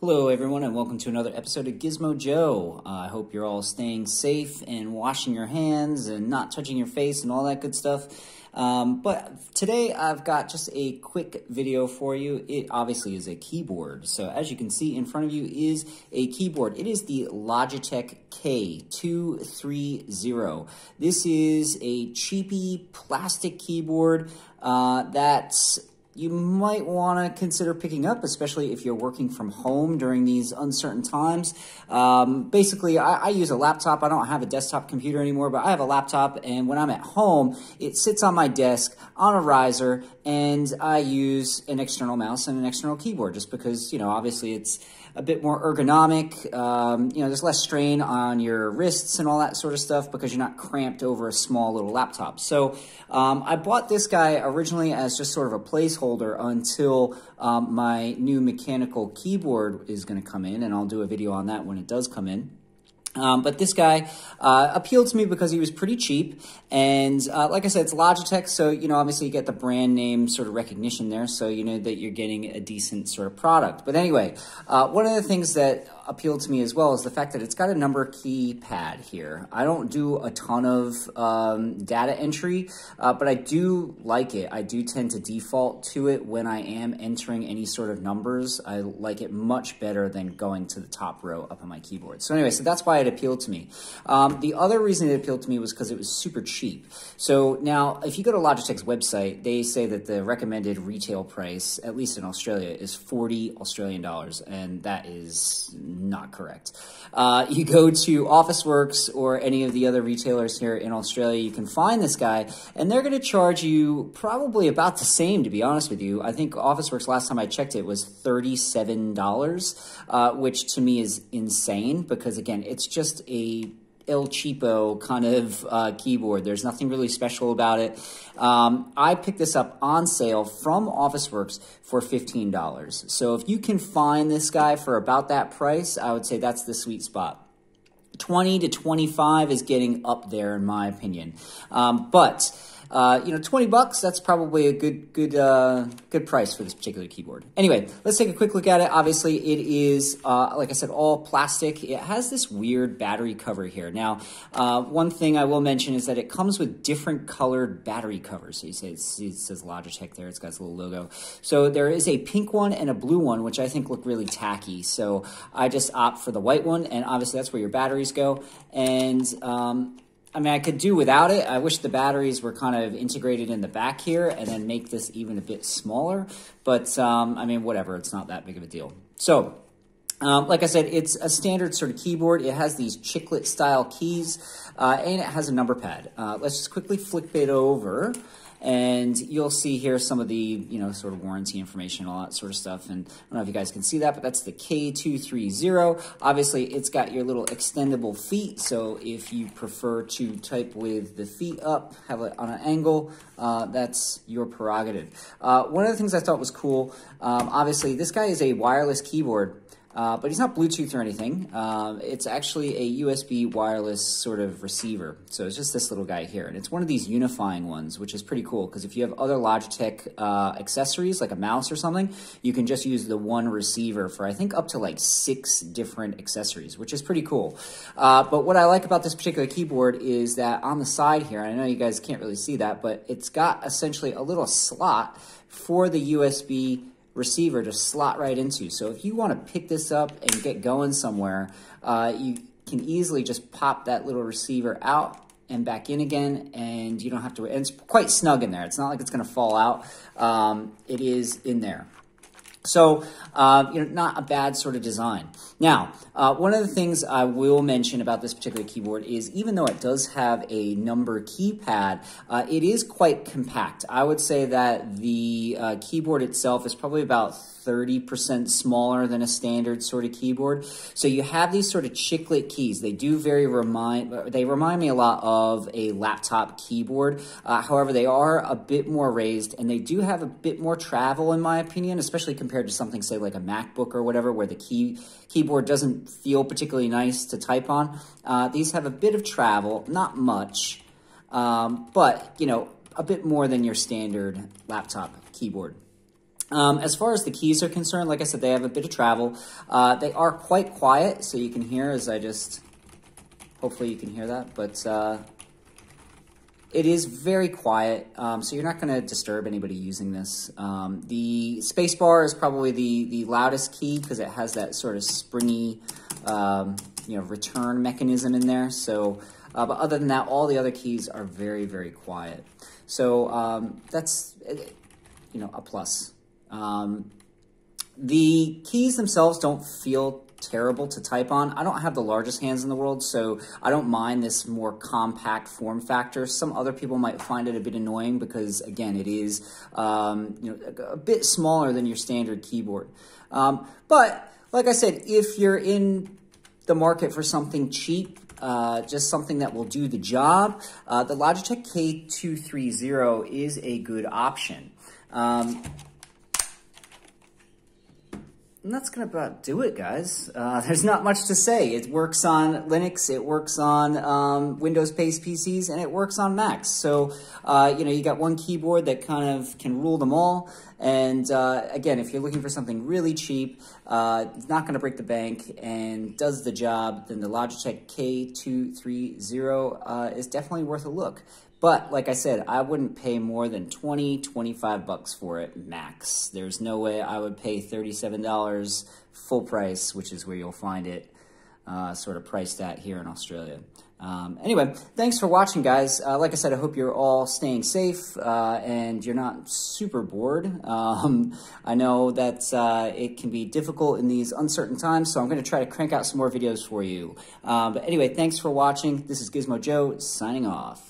Hello, everyone, and welcome to another episode of Gizmo Joe. Uh, I hope you're all staying safe and washing your hands and not touching your face and all that good stuff. Um, but today I've got just a quick video for you. It obviously is a keyboard. So as you can see in front of you is a keyboard. It is the Logitech K230. This is a cheapy plastic keyboard uh, that's you might want to consider picking up, especially if you're working from home during these uncertain times. Um, basically, I, I, use a laptop. I don't have a desktop computer anymore, but I have a laptop, and when I'm at home, it sits on my desk on a riser, and I use an external mouse and an external keyboard just because, you know, obviously it's a bit more ergonomic. Um, you know, there's less strain on your wrists and all that sort of stuff because you're not cramped over a small little laptop. So um, I bought this guy originally as just sort of a placeholder until um, my new mechanical keyboard is going to come in, and I'll do a video on that when it does come in. Um, but this guy uh, appealed to me because he was pretty cheap. And uh, like I said, it's Logitech, so, you know, obviously you get the brand name sort of recognition there, so you know that you're getting a decent sort of product. But anyway, uh, one of the things that appealed to me as well is the fact that it's got a number keypad here. I don't do a ton of um, data entry, uh, but I do like it. I do tend to default to it when I am entering any sort of numbers. I like it much better than going to the top row up on my keyboard. So anyway, so that's why it appealed to me. Um, the other reason it appealed to me was because it was super cheap. So now, if you go to Logitech's website, they say that the recommended retail price, at least in Australia, is 40 Australian dollars, and that is not correct. Uh, you go to Officeworks or any of the other retailers here in Australia, you can find this guy, and they're going to charge you probably about the same, to be honest with you. I think Officeworks, last time I checked it, was $37, uh, which to me is insane because, again, it's just a El Cheapo kind of uh, keyboard. There's nothing really special about it. Um, I picked this up on sale from Officeworks for $15. So if you can find this guy for about that price, I would say that's the sweet spot. 20 to 25 is getting up there in my opinion. Um, but uh, you know, 20 bucks, that's probably a good, good, uh, good price for this particular keyboard. Anyway, let's take a quick look at it. Obviously, it is, uh, like I said, all plastic. It has this weird battery cover here. Now, uh, one thing I will mention is that it comes with different colored battery covers. So you say it says Logitech there. It's got its little logo. So there is a pink one and a blue one, which I think look really tacky. So I just opt for the white one, and obviously that's where your batteries go. And um, I mean, I could do without it. I wish the batteries were kind of integrated in the back here and then make this even a bit smaller. But, um, I mean, whatever. It's not that big of a deal. So, um, like I said, it's a standard sort of keyboard. It has these chiclet style keys, uh, and it has a number pad. Uh, let's just quickly flip it over. And you'll see here some of the, you know, sort of warranty information, all that sort of stuff. And I don't know if you guys can see that, but that's the K230. Obviously, it's got your little extendable feet. So if you prefer to type with the feet up, have it on an angle, uh, that's your prerogative. Uh, one of the things I thought was cool, um, obviously, this guy is a wireless keyboard. Uh, but it's not Bluetooth or anything. Um, it's actually a USB wireless sort of receiver. So it's just this little guy here. And it's one of these unifying ones, which is pretty cool because if you have other Logitech uh, accessories, like a mouse or something, you can just use the one receiver for, I think, up to like six different accessories, which is pretty cool. Uh, but what I like about this particular keyboard is that on the side here, I know you guys can't really see that, but it's got essentially a little slot for the USB receiver to slot right into. So if you want to pick this up and get going somewhere, uh, you can easily just pop that little receiver out and back in again, and you don't have to, and it's quite snug in there. It's not like it's going to fall out. Um, it is in there. So, uh, you know, not a bad sort of design. Now, uh, one of the things I will mention about this particular keyboard is even though it does have a number keypad, uh, it is quite compact. I would say that the uh, keyboard itself is probably about 30% smaller than a standard sort of keyboard. So you have these sort of chiclet keys. They do very remind, they remind me a lot of a laptop keyboard. Uh, however, they are a bit more raised and they do have a bit more travel in my opinion, especially compared to something say like a MacBook or whatever where the key keyboard doesn't feel particularly nice to type on. Uh, these have a bit of travel, not much, um, but you know, a bit more than your standard laptop keyboard. Um, as far as the keys are concerned, like I said, they have a bit of travel. Uh, they are quite quiet, so you can hear as I just, hopefully you can hear that, but uh, it is very quiet, um, so you're not going to disturb anybody using this. Um, the spacebar is probably the, the loudest key because it has that sort of springy, um, you know, return mechanism in there. So, uh, but other than that, all the other keys are very, very quiet. So um, that's, you know, a plus. Um, the keys themselves don't feel terrible to type on. I don't have the largest hands in the world, so I don't mind this more compact form factor. Some other people might find it a bit annoying because, again, it is um, you know a, bit smaller than your standard keyboard. Um, but like I said, if you're in the market for something cheap, uh, just something that will do the job, uh, the Logitech K230 is a good option. Um, and that's going to about do it, guys. Uh, there's not much to say. It works on Linux, it works on um, Windows-based PCs, and it works on Macs. So, uh, you know, you got one keyboard that kind of can rule them all. And uh, again, if you're looking for something really cheap, uh, it's not going to break the bank and does the job, then the Logitech K230 uh, is definitely worth a look. But like I said, I wouldn't pay more than 20, 25 bucks for it max. There's no way I would pay $37 full price, which is where you'll find it uh, sort of priced at here in Australia. Um, anyway, thanks for watching, guys. Uh, like I said, I hope you're all staying safe uh, and you're not super bored. Um, I know that uh, it can be difficult in these uncertain times, so I'm going to try to crank out some more videos for you. Um, but anyway, thanks for watching. This is Gizmo Joe signing off.